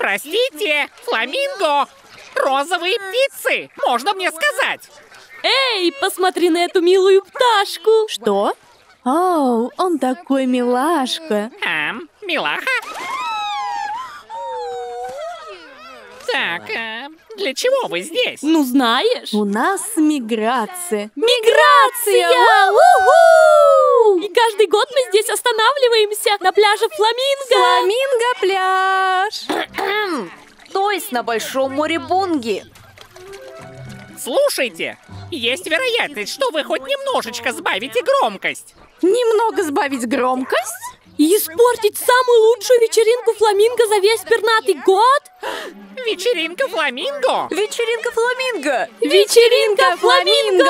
Простите, фламинго! Розовые птицы! Можно мне сказать? Эй, посмотри на эту милую пташку! Что? Оу, он такой милашка. Эм, милаха? Так, э, для чего вы здесь? Ну, знаешь. У нас миграция. Миграция! Уху! И каждый год мы здесь останавливаемся на пляже Фламинго. Есть на Большом море Бунги. Слушайте, есть вероятность, что вы хоть немножечко сбавите громкость. Немного сбавить громкость? И испортить самую лучшую вечеринку Фламинго за весь пернатый год? Вечеринка фламинго? Вечеринка Фламинго! Вечеринка Фламинго!